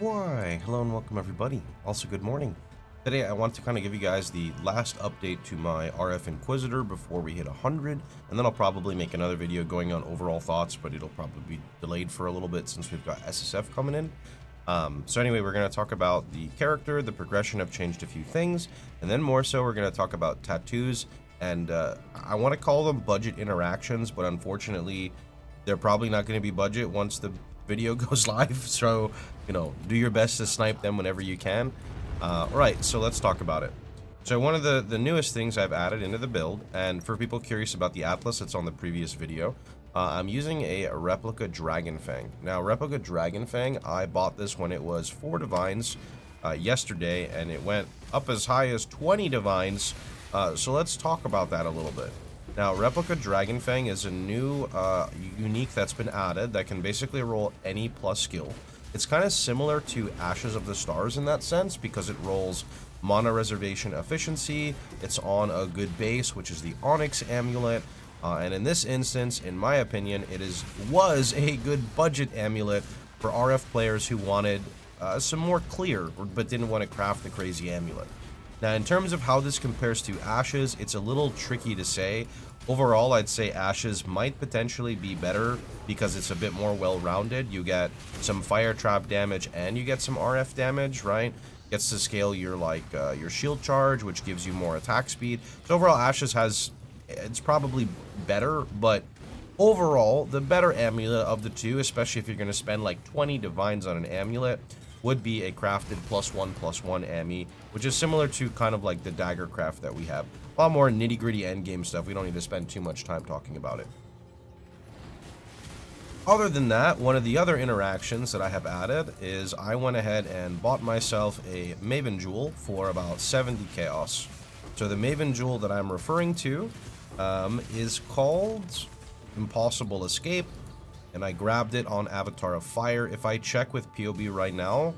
Why, hello and welcome everybody. Also, good morning. Today I want to kind of give you guys the last update to my RF Inquisitor before we hit 100, and then I'll probably make another video going on overall thoughts, but it'll probably be delayed for a little bit since we've got SSF coming in. Um, so anyway, we're going to talk about the character, the progression, I've changed a few things, and then more so we're going to talk about tattoos, and uh, I want to call them budget interactions, but unfortunately they're probably not going to be budget once the video goes live. So, you know, do your best to snipe them whenever you can. Uh, right, so let's talk about it. So one of the, the newest things I've added into the build, and for people curious about the Atlas, it's on the previous video, uh, I'm using a replica Dragon Fang. Now, replica Dragon Fang, I bought this when it was 4 Divines uh, yesterday, and it went up as high as 20 Divines, uh, so let's talk about that a little bit. Now, Replica Dragon Fang is a new uh, unique that's been added that can basically roll any plus skill. It's kind of similar to Ashes of the Stars in that sense because it rolls mana reservation efficiency. It's on a good base, which is the Onyx Amulet. Uh, and in this instance, in my opinion, it is was a good budget amulet for RF players who wanted uh, some more clear, but didn't want to craft the crazy amulet. Now, in terms of how this compares to Ashes, it's a little tricky to say. Overall, I'd say Ashes might potentially be better because it's a bit more well-rounded. You get some fire trap damage and you get some RF damage, right? Gets to scale your like uh, your shield charge, which gives you more attack speed. So overall, Ashes has it's probably better, but overall, the better amulet of the two, especially if you're going to spend like 20 divines on an amulet, would be a crafted plus one plus one Ami, which is similar to kind of like the dagger craft that we have. A lot more nitty gritty end game stuff. We don't need to spend too much time talking about it. Other than that, one of the other interactions that I have added is I went ahead and bought myself a Maven Jewel for about 70 Chaos. So the Maven Jewel that I'm referring to um, is called Impossible Escape and I grabbed it on Avatar of Fire. If I check with POB right now,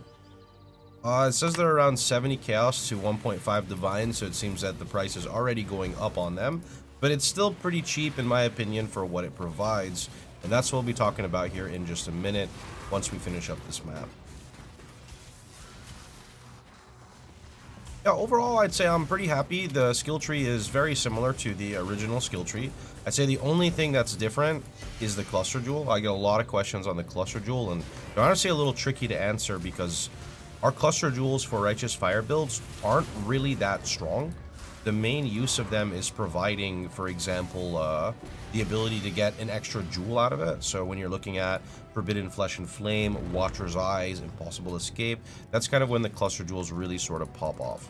uh, it says they're around 70 Chaos to 1.5 Divine, so it seems that the price is already going up on them. But it's still pretty cheap, in my opinion, for what it provides. And that's what we'll be talking about here in just a minute, once we finish up this map. Yeah, overall, I'd say I'm pretty happy. The skill tree is very similar to the original skill tree. I'd say the only thing that's different is the cluster jewel. I get a lot of questions on the cluster jewel, and they're honestly a little tricky to answer because our cluster jewels for Righteous Fire builds aren't really that strong. The main use of them is providing, for example, uh, the ability to get an extra jewel out of it. So when you're looking at Forbidden Flesh and Flame, Watcher's Eyes, Impossible Escape, that's kind of when the cluster jewels really sort of pop off.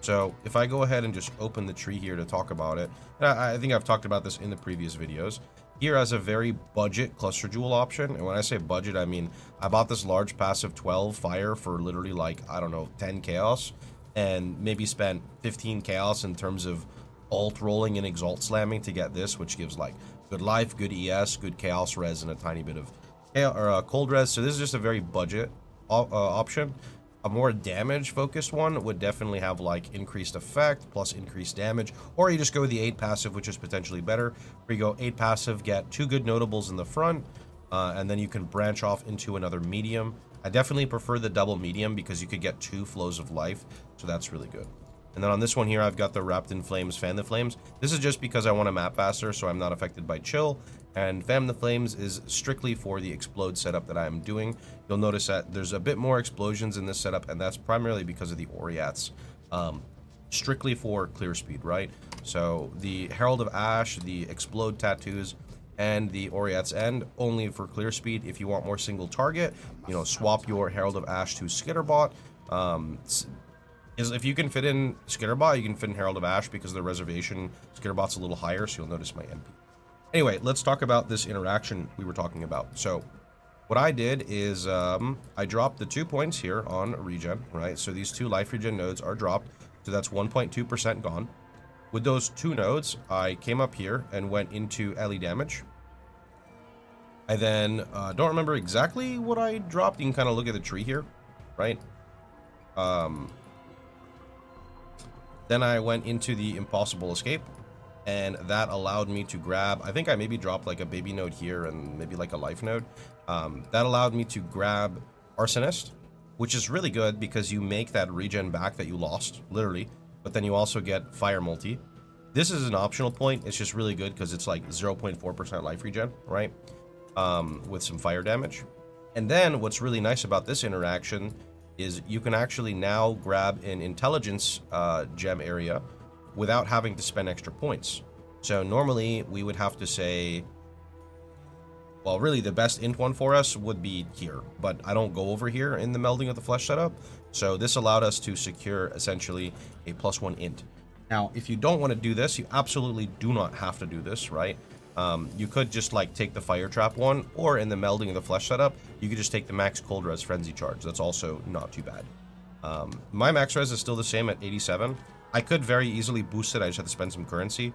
So if I go ahead and just open the tree here to talk about it, I, I think I've talked about this in the previous videos. Here has a very budget cluster jewel option. And when I say budget, I mean, I bought this large passive 12 fire for literally like, I don't know, 10 chaos and maybe spent 15 chaos in terms of alt rolling and exalt slamming to get this, which gives like good life, good ES, good chaos res, and a tiny bit of or, uh, cold res. So this is just a very budget uh, option. A more damage focused one would definitely have like increased effect plus increased damage, or you just go with the 8 passive, which is potentially better. Where you go 8 passive, get two good notables in the front, uh, and then you can branch off into another medium. I definitely prefer the double medium because you could get two flows of life, so that's really good. And then on this one here, I've got the Wrapped in Flames, Fan the Flames. This is just because I want to map faster, so I'm not affected by chill. And Fan the Flames is strictly for the explode setup that I'm doing. You'll notice that there's a bit more explosions in this setup, and that's primarily because of the Oriaths. Um, strictly for clear speed, right? So the Herald of Ash, the Explode tattoos, and the Oriath's End only for clear speed. If you want more single target, you know, swap your Herald of Ash to Skitterbot. Um, is if you can fit in Skitterbot, you can fit in Herald of Ash because the reservation Skitterbot's a little higher, so you'll notice my MP. Anyway, let's talk about this interaction we were talking about. So, what I did is um, I dropped the two points here on regen, right? So these two life regen nodes are dropped, so that's 1.2% gone. With those two nodes, I came up here and went into ele damage. I then uh, don't remember exactly what I dropped. You can kind of look at the tree here, right? Um, then I went into the impossible escape and that allowed me to grab, I think I maybe dropped like a baby node here and maybe like a life node. Um, that allowed me to grab Arsonist which is really good because you make that regen back that you lost, literally, but then you also get fire multi. This is an optional point. It's just really good because it's like 0.4% life regen, right? Um, with some fire damage. And then what's really nice about this interaction is you can actually now grab an intelligence uh, gem area without having to spend extra points. So normally we would have to say, well, really the best int one for us would be here, but I don't go over here in the melding of the flesh setup. So this allowed us to secure essentially a plus one int. Now, if you don't want to do this, you absolutely do not have to do this, right? Um, you could just like take the fire trap one, or in the melding of the flesh setup, you could just take the max cold res frenzy charge. That's also not too bad. Um, my max res is still the same at 87. I could very easily boost it. I just have to spend some currency.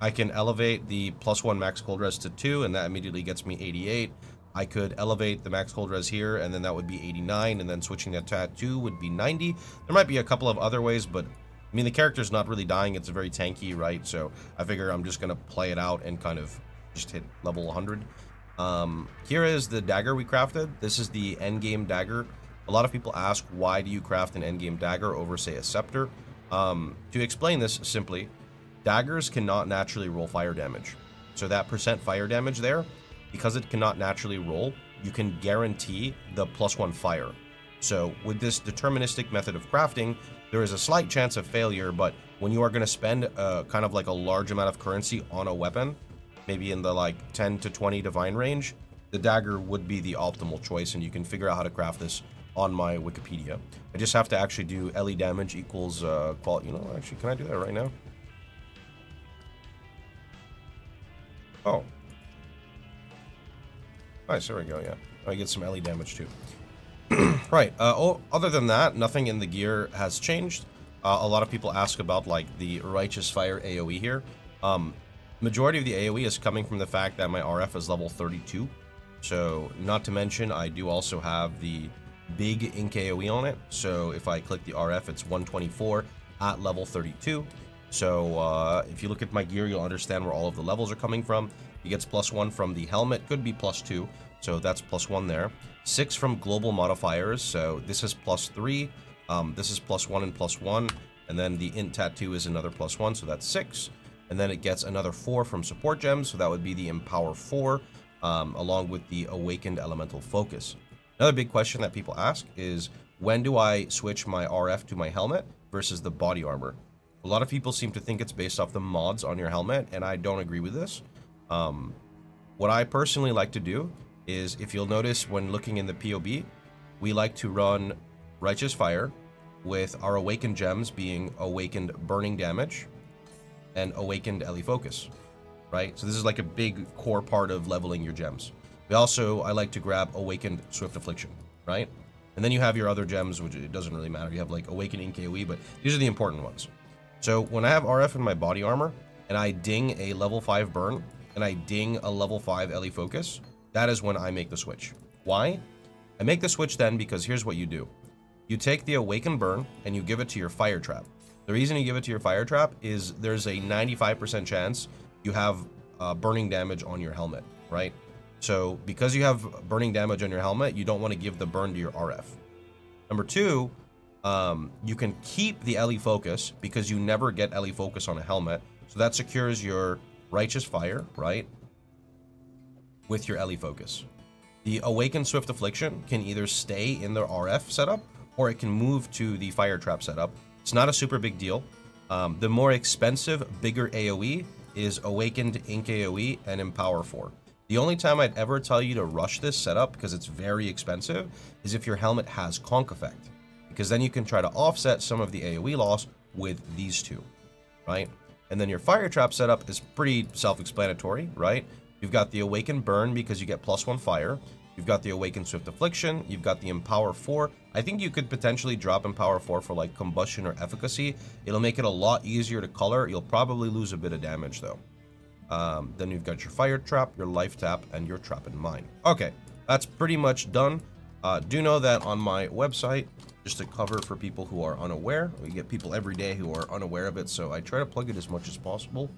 I can elevate the plus one max cold res to two, and that immediately gets me 88. I could elevate the max cold res here, and then that would be 89, and then switching that to two would be 90. There might be a couple of other ways, but I mean, the character's not really dying. It's very tanky, right? So I figure I'm just going to play it out and kind of just hit level 100. Um, here is the dagger we crafted. This is the endgame dagger. A lot of people ask, why do you craft an endgame dagger over, say, a scepter? Um, to explain this simply, daggers cannot naturally roll fire damage. So that percent fire damage there, because it cannot naturally roll, you can guarantee the plus one fire. So with this deterministic method of crafting, there is a slight chance of failure, but when you are going to spend uh, kind of like a large amount of currency on a weapon, maybe in the like 10 to 20 divine range, the dagger would be the optimal choice, and you can figure out how to craft this on my Wikipedia. I just have to actually do ele damage equals uh, quality. You know, actually, can I do that right now? Oh. Nice, there we go, yeah. I get some ele damage too. right. Uh, oh, other than that, nothing in the gear has changed. Uh, a lot of people ask about like the Righteous Fire AoE here. Um, majority of the AoE is coming from the fact that my RF is level 32. So, not to mention, I do also have the big inc AoE on it. So, if I click the RF, it's 124 at level 32. So, uh, if you look at my gear, you'll understand where all of the levels are coming from. He gets plus one from the helmet, could be plus two. So that's plus one there. Six from global modifiers. So this is plus three. Um, this is plus one and plus one. And then the int tattoo is another plus one. So that's six. And then it gets another four from support gems. So that would be the empower four, um, along with the awakened elemental focus. Another big question that people ask is when do I switch my RF to my helmet versus the body armor? A lot of people seem to think it's based off the mods on your helmet, and I don't agree with this. Um, what I personally like to do is if you'll notice when looking in the POB, we like to run Righteous Fire with our Awakened Gems being Awakened Burning Damage and Awakened Ele Focus, right? So this is like a big core part of leveling your gems. We also, I like to grab Awakened Swift Affliction, right? And then you have your other gems, which it doesn't really matter. You have like Awakening Inc AoE, but these are the important ones. So when I have RF in my body armor, and I ding a level 5 burn, and I ding a level 5 Ele Focus, that is when I make the switch. Why? I make the switch then because here's what you do. You take the Awaken Burn and you give it to your Fire Trap. The reason you give it to your Fire Trap is there's a 95% chance you have uh, burning damage on your helmet, right? So because you have burning damage on your helmet, you don't want to give the burn to your RF. Number two, um, you can keep the ele focus because you never get ele focus on a helmet. So that secures your righteous fire, right? With your ele focus. The Awakened Swift Affliction can either stay in the RF setup or it can move to the Fire Trap setup. It's not a super big deal. Um, the more expensive, bigger AoE is Awakened Inc AoE and Empower 4. The only time I'd ever tell you to rush this setup, because it's very expensive, is if your helmet has Conc Effect. Because then you can try to offset some of the AoE loss with these two, right? And then your Fire Trap setup is pretty self-explanatory, right? You've got the Awaken Burn because you get plus one fire. You've got the Awaken Swift Affliction. You've got the Empower 4. I think you could potentially drop Empower 4 for like Combustion or Efficacy. It'll make it a lot easier to color. You'll probably lose a bit of damage though. Um, then you've got your Fire Trap, your Life Tap, and your Trap in Mine. Okay, that's pretty much done. Uh, do know that on my website, just to cover for people who are unaware, we get people every day who are unaware of it, so I try to plug it as much as possible.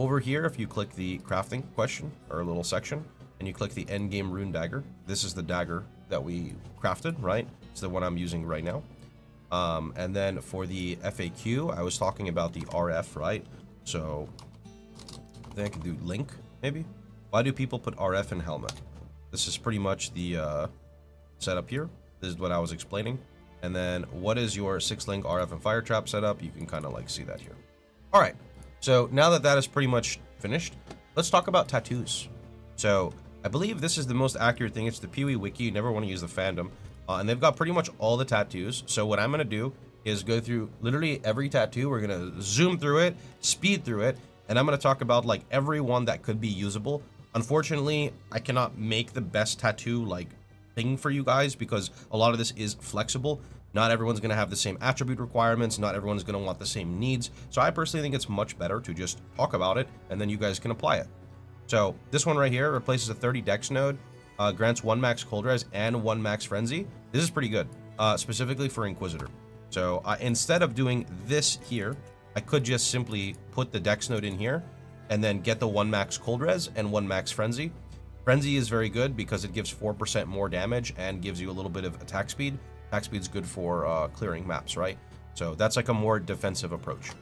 Over here, if you click the crafting question, or a little section, and you click the endgame rune dagger, this is the dagger that we crafted, right? It's the one I'm using right now. Um, and then for the FAQ, I was talking about the RF, right? So then I can do link, maybe? Why do people put RF in helmet? This is pretty much the uh, setup here. This is what I was explaining. And then what is your six link RF and fire trap setup? You can kind of like see that here. All right. So now that that is pretty much finished, let's talk about tattoos. So I believe this is the most accurate thing. It's the PoE wiki. You never want to use the fandom. Uh, and they've got pretty much all the tattoos. So what I'm going to do is go through literally every tattoo. We're going to zoom through it, speed through it, and I'm going to talk about like every one that could be usable. Unfortunately, I cannot make the best tattoo like thing for you guys because a lot of this is flexible. Not everyone's going to have the same attribute requirements. Not everyone's going to want the same needs. So I personally think it's much better to just talk about it and then you guys can apply it. So this one right here replaces a 30 dex node, uh, grants one max cold res and one max frenzy. This is pretty good, uh, specifically for Inquisitor. So uh, instead of doing this here, I could just simply put the dex node in here and then get the one max cold res and one max frenzy. Frenzy is very good because it gives 4% more damage and gives you a little bit of attack speed. Attack speed's good for uh, clearing maps, right? So that's like a more defensive approach.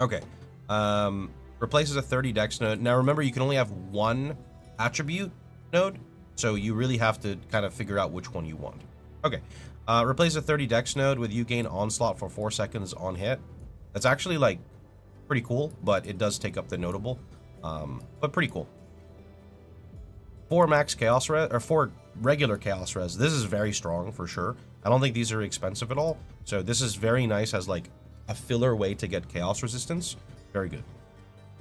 Okay. Um, replaces a 30 dex node. Now remember, you can only have one attribute node, so you really have to kind of figure out which one you want. Okay. Uh, replace a 30 dex node with you gain onslaught for 4 seconds on hit. That's actually like pretty cool, but it does take up the notable. Um, but pretty cool. 4 max chaos or 4 regular chaos res. This is very strong for sure. I don't think these are expensive at all. So this is very nice as like a filler way to get chaos resistance. Very good.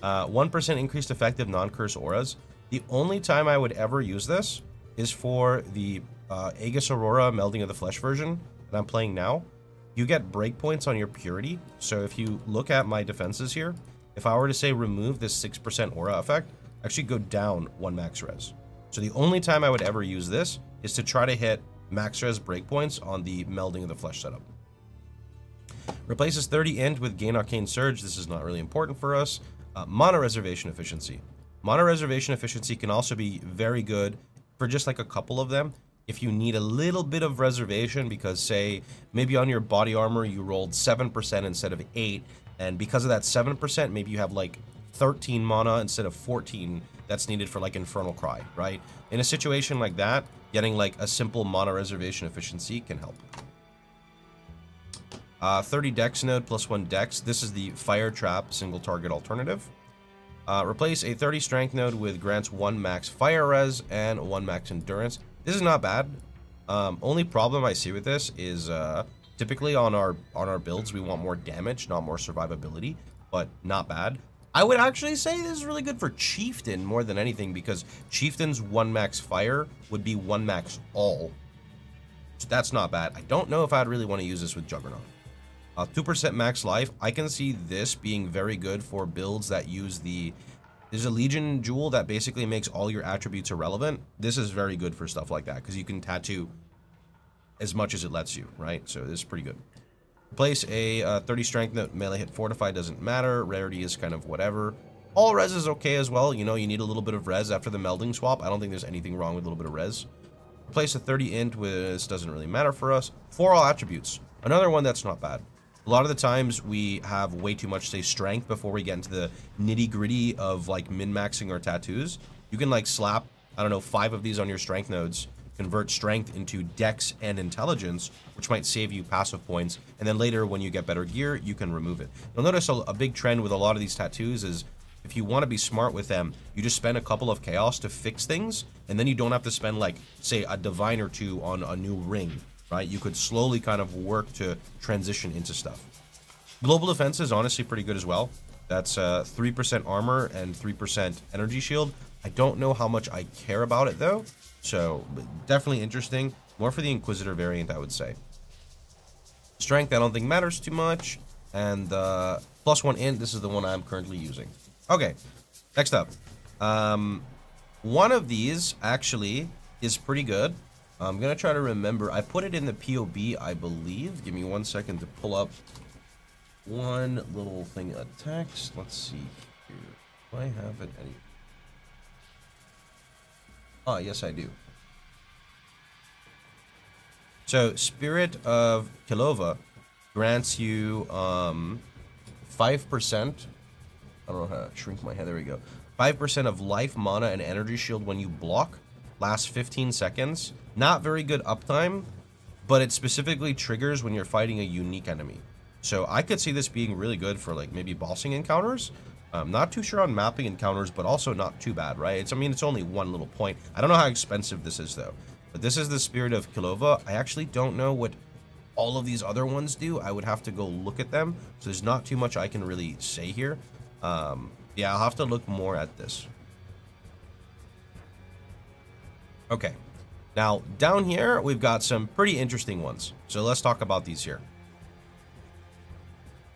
1% uh, increased effective non-curse auras. The only time I would ever use this is for the uh, Aegis Aurora Melding of the Flesh version that I'm playing now. You get breakpoints on your purity. So if you look at my defenses here, if I were to say remove this 6% aura effect, actually go down one max res. So the only time I would ever use this is to try to hit max res breakpoints on the Melding of the Flesh setup. Replaces 30 int with Gain Arcane Surge. This is not really important for us. Uh, mana reservation efficiency. Mana reservation efficiency can also be very good for just like a couple of them. If you need a little bit of reservation because say maybe on your body armor you rolled 7% instead of 8 and because of that 7% maybe you have like 13 mana instead of 14 that's needed for like Infernal Cry, right? In a situation like that, getting like a simple mana reservation efficiency can help. Uh, 30 dex node plus 1 dex. This is the fire trap single target alternative. Uh, replace a 30 strength node with grants 1 max fire res and 1 max endurance. This is not bad. Um, only problem I see with this is uh, typically on our on our builds we want more damage, not more survivability, but not bad. I would actually say this is really good for Chieftain more than anything because Chieftain's 1 max fire would be 1 max all. So that's not bad. I don't know if I'd really want to use this with Juggernaut. 2% uh, max life. I can see this being very good for builds that use the... There's a Legion jewel that basically makes all your attributes irrelevant. This is very good for stuff like that because you can tattoo as much as it lets you, right? So this is pretty good. Place a uh, 30 strength melee hit fortify doesn't matter. Rarity is kind of whatever. All res is okay as well. You know, you need a little bit of res after the melding swap. I don't think there's anything wrong with a little bit of res. Place a 30 int with this doesn't really matter for us. For all attributes. Another one that's not bad. A lot of the times we have way too much, say, strength before we get into the nitty gritty of like min-maxing our tattoos. You can like slap, I don't know, five of these on your strength nodes, convert strength into dex and intelligence, which might save you passive points. And then later when you get better gear, you can remove it. You'll notice a, a big trend with a lot of these tattoos is if you want to be smart with them, you just spend a couple of chaos to fix things, and then you don't have to spend like, say, a divine or two on a new ring right? You could slowly kind of work to transition into stuff. Global defense is honestly pretty good as well. That's 3% uh, armor and 3% energy shield. I don't know how much I care about it though. So definitely interesting. More for the Inquisitor variant, I would say. Strength, I don't think matters too much. And uh, plus one int, this is the one I'm currently using. Okay, next up. Um, one of these actually is pretty good. I'm going to try to remember. I put it in the POB, I believe. Give me one second to pull up one little thing of text. Let's see here. Do I have it any? Oh, yes, I do. So Spirit of Kilova grants you um, 5%. I don't know how to shrink my head. There we go. 5% of life, mana, and energy shield when you block. Lasts 15 seconds. Not very good uptime, but it specifically triggers when you're fighting a unique enemy. So I could see this being really good for like maybe bossing encounters. I'm not too sure on mapping encounters, but also not too bad, right? It's I mean, it's only one little point. I don't know how expensive this is though. But this is the Spirit of Kilova. I actually don't know what all of these other ones do. I would have to go look at them. So there's not too much I can really say here. Um, yeah, I'll have to look more at this. Okay. Now, down here, we've got some pretty interesting ones. So let's talk about these here.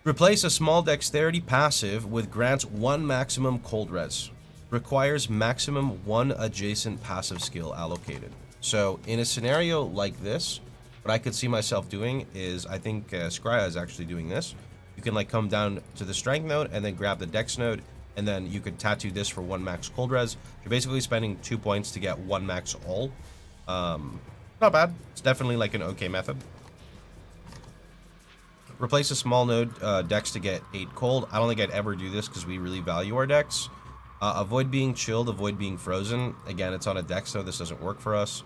Replace a small dexterity passive with grants one maximum cold res. Requires maximum one adjacent passive skill allocated. So in a scenario like this, what I could see myself doing is, I think uh, Skryia is actually doing this. You can like come down to the strength node and then grab the dex node, and then you could tattoo this for one max cold res. You're basically spending two points to get one max all. Um, not bad. It's definitely like an okay method. Replace a small node uh, to get 8 cold. I don't think I'd ever do this because we really value our dex. Uh, avoid being chilled, avoid being frozen. Again, it's on a deck, so this doesn't work for us.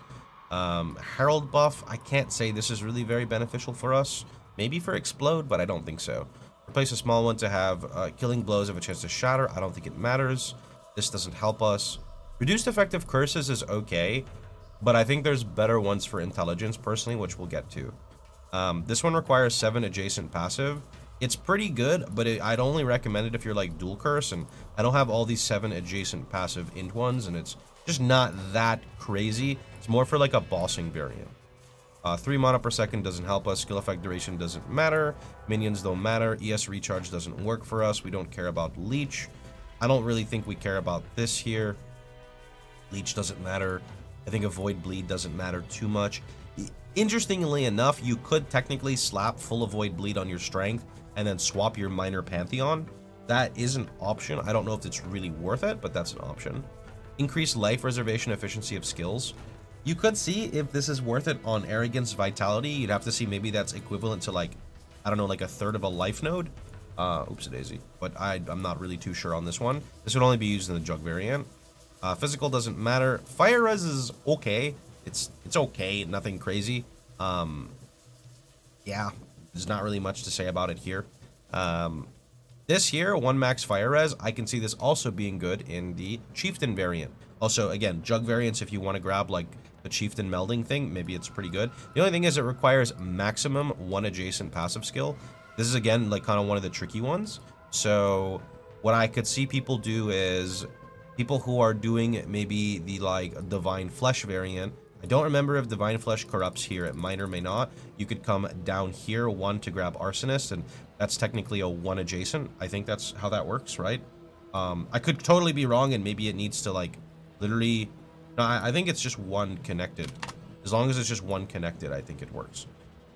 Um, Herald buff, I can't say this is really very beneficial for us. Maybe for Explode, but I don't think so. Replace a small one to have uh, killing blows have a chance to shatter. I don't think it matters. This doesn't help us. Reduced effective curses is okay, but I think there's better ones for intelligence personally, which we'll get to. Um, this one requires 7 adjacent passive. It's pretty good, but it, I'd only recommend it if you're like dual curse, and I don't have all these 7 adjacent passive int ones, and it's just not that crazy. It's more for like a bossing variant. Uh, 3 mana per second doesn't help us. Skill effect duration doesn't matter. Minions don't matter. ES recharge doesn't work for us. We don't care about leech. I don't really think we care about this here. Leech doesn't matter. I think avoid bleed doesn't matter too much. Interestingly enough, you could technically slap full avoid bleed on your strength and then swap your minor pantheon. That is an option. I don't know if it's really worth it, but that's an option. Increase life reservation efficiency of skills. You could see if this is worth it on Arrogance Vitality. You'd have to see maybe that's equivalent to like, I don't know, like a third of a life node. Uh, daisy. But I, I'm not really too sure on this one. This would only be used in the Jug variant. Uh, physical doesn't matter. Fire res is okay. It's it's okay, nothing crazy. Um, yeah, there's not really much to say about it here. Um, this here, one max fire res, I can see this also being good in the chieftain variant. Also, again, jug variants, if you want to grab like the chieftain melding thing, maybe it's pretty good. The only thing is it requires maximum one adjacent passive skill. This is again like kind of one of the tricky ones. So what I could see people do is people who are doing maybe the like divine flesh variant I don't remember if Divine Flesh corrupts here. It might or may not. You could come down here, one to grab Arsonist, and that's technically a one adjacent. I think that's how that works, right? Um, I could totally be wrong, and maybe it needs to, like, literally... No, I, I think it's just one connected. As long as it's just one connected, I think it works.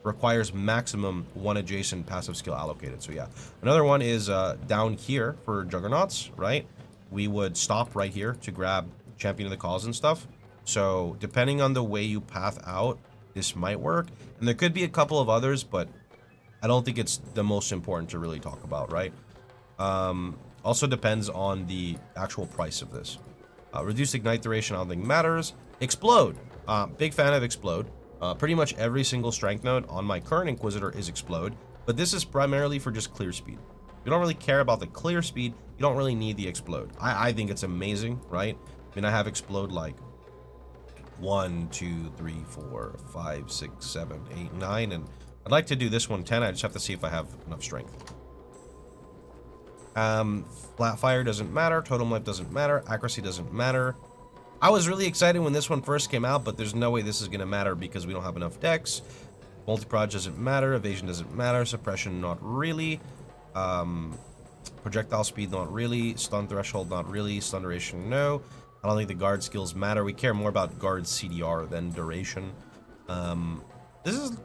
Requires maximum one adjacent passive skill allocated. So, yeah. Another one is uh, down here for Juggernauts, right? We would stop right here to grab Champion of the Cause and stuff so depending on the way you path out, this might work. And there could be a couple of others, but I don't think it's the most important to really talk about, right? Um, also depends on the actual price of this. Uh, reduced ignite duration, I don't think matters. Explode. Uh, big fan of Explode. Uh, pretty much every single strength node on my current Inquisitor is Explode, but this is primarily for just clear speed. You don't really care about the clear speed, you don't really need the Explode. I, I think it's amazing, right? I mean, I have Explode like one, two, three, four, five, six, seven, eight, nine, and I'd like to do this one ten. I just have to see if I have enough strength. Um, flat fire doesn't matter. Totem life doesn't matter. Accuracy doesn't matter. I was really excited when this one first came out, but there's no way this is going to matter because we don't have enough dex. Multi-proj doesn't matter. Evasion doesn't matter. Suppression, not really. Um, projectile speed, not really. Stun threshold, not really. Stun duration, no. I don't think the guard skills matter. We care more about guard CDR than duration. Um, this is...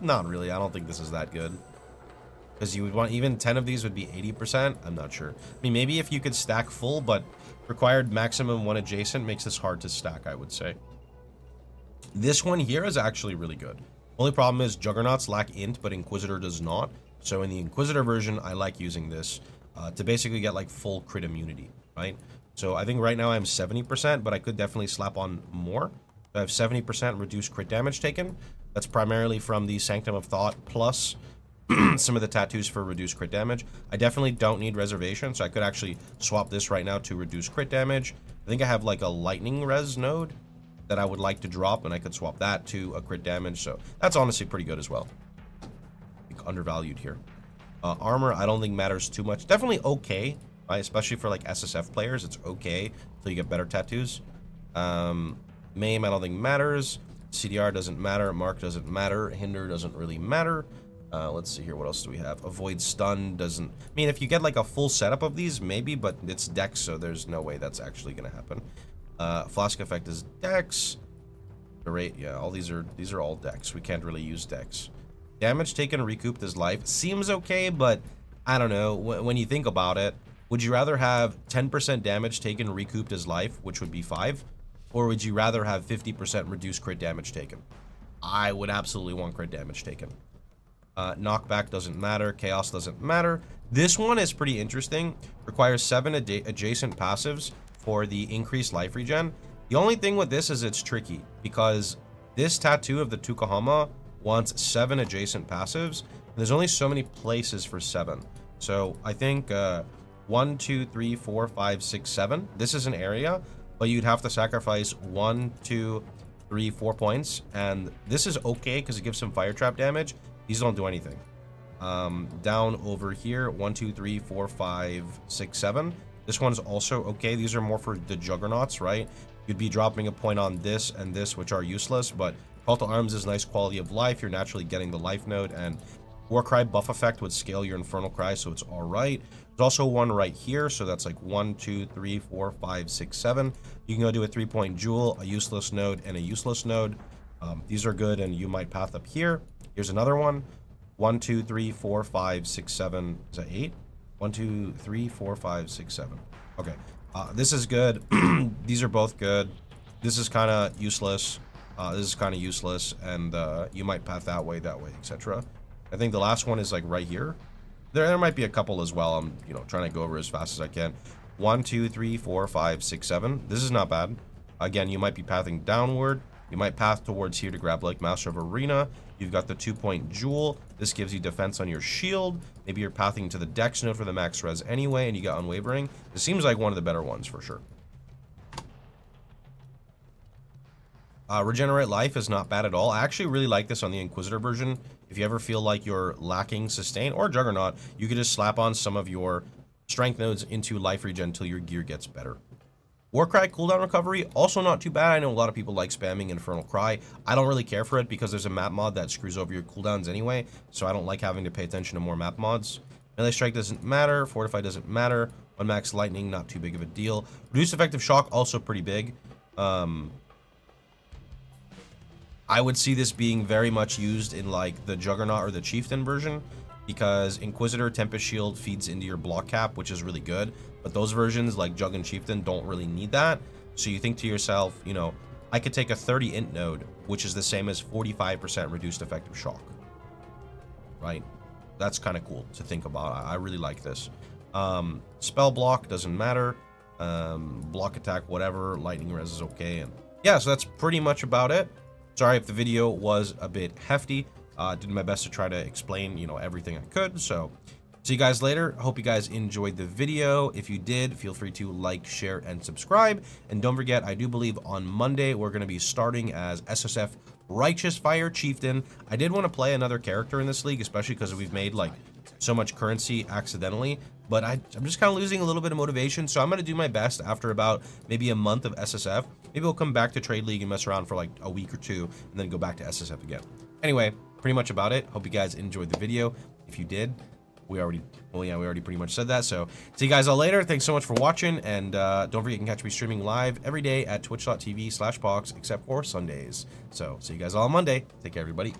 Not really. I don't think this is that good. Because you would want... Even 10 of these would be 80%? I'm not sure. I mean, maybe if you could stack full, but required maximum one adjacent makes this hard to stack, I would say. This one here is actually really good. Only problem is Juggernauts lack int, but Inquisitor does not. So in the Inquisitor version, I like using this uh, to basically get like full crit immunity, right? So I think right now I'm 70%, but I could definitely slap on more. I have 70% reduced crit damage taken. That's primarily from the Sanctum of Thought plus some of the tattoos for reduced crit damage. I definitely don't need reservation, so I could actually swap this right now to reduce crit damage. I think I have like a lightning res node that I would like to drop, and I could swap that to a crit damage, so that's honestly pretty good as well. Undervalued here. Uh, armor, I don't think matters too much. Definitely okay, right? Especially for like SSF players, it's okay until you get better tattoos. Um, Maim, I don't think matters. CDR doesn't matter. Mark doesn't matter. Hinder doesn't really matter. Uh, let's see here. What else do we have? Avoid stun doesn't... I mean, if you get like a full setup of these, maybe, but it's Dex, so there's no way that's actually going to happen. Uh, Flask effect is Dex. Rate, yeah, all these are these are all Dex. We can't really use Dex. Damage taken recouped as life seems okay, but I don't know. when you think about it, would you rather have 10% damage taken recouped as life, which would be 5? Or would you rather have 50% reduced crit damage taken? I would absolutely want crit damage taken. Uh, knockback doesn't matter. Chaos doesn't matter. This one is pretty interesting. Requires 7 ad adjacent passives for the increased life regen. The only thing with this is it's tricky because this tattoo of the Tukohama wants 7 adjacent passives. And there's only so many places for 7. So I think uh, 1, 2, 3, 4, 5, 6, 7. This is an area but you'd have to sacrifice one, two, three, four points. And this is okay because it gives some fire trap damage. These don't do anything. Um, down over here, one, two, three, four, five, six, seven. This one's also okay. These are more for the juggernauts, right? You'd be dropping a point on this and this, which are useless, but Call to Arms is nice quality of life. You're naturally getting the life node, and Warcry buff effect would scale your Infernal Cry, so it's all right. There's also one right here, so that's like one, two, three, four, five, six, seven. You can go do a three-point jewel, a useless node, and a useless node. Um, these are good, and you might path up here. Here's another one. One, two, three, four, five, six, seven. Is that eight? One, two, three, four, five, six, seven. Okay. Uh, this is good. these are both good. This is kind of useless. Uh, this is kind of useless, and uh, you might path that way, that way, etc. I think the last one is like right here. There, there might be a couple as well. I'm, you know, trying to go over as fast as I can. One, two, three, four, five, six, seven. This is not bad. Again, you might be pathing downward. You might path towards here to grab like Master of Arena. You've got the two-point jewel. This gives you defense on your shield. Maybe you're pathing to the Dex node for the max res anyway, and you got Unwavering. This seems like one of the better ones for sure. Uh, regenerate life is not bad at all. I actually really like this on the Inquisitor version. If you ever feel like you're lacking sustain or Juggernaut, you could just slap on some of your strength nodes into life regen until your gear gets better. Warcry cooldown recovery, also not too bad. I know a lot of people like spamming Infernal Cry. I don't really care for it because there's a map mod that screws over your cooldowns anyway, so I don't like having to pay attention to more map mods. Melee Strike doesn't matter, Fortify doesn't matter, One Max Lightning, not too big of a deal. Reduce Effective Shock, also pretty big. Um, I would see this being very much used in like the Juggernaut or the Chieftain version because Inquisitor Tempest Shield feeds into your block cap, which is really good. But those versions like Jug and Chieftain don't really need that. So you think to yourself, you know, I could take a 30 int node, which is the same as 45% reduced effective shock. Right? That's kind of cool to think about. I really like this. Um, spell block doesn't matter. Um, block attack, whatever. Lightning res is okay. And yeah, so that's pretty much about it. Sorry if the video was a bit hefty. Uh, did my best to try to explain, you know, everything I could. So, see you guys later. Hope you guys enjoyed the video. If you did, feel free to like, share, and subscribe. And don't forget, I do believe on Monday we're going to be starting as SSF Righteous Fire Chieftain. I did want to play another character in this league, especially because we've made like so much currency accidentally. But I, am just kind of losing a little bit of motivation. So I'm going to do my best after about maybe a month of SSF. Maybe we'll come back to Trade League and mess around for like a week or two and then go back to SSF again. Anyway, pretty much about it. Hope you guys enjoyed the video. If you did, we already, well, yeah, we already pretty much said that. So see you guys all later. Thanks so much for watching. And uh, don't forget, you can catch me streaming live every day at twitch.tv slash Pohx, except for Sundays. So see you guys all on Monday. Take care, everybody.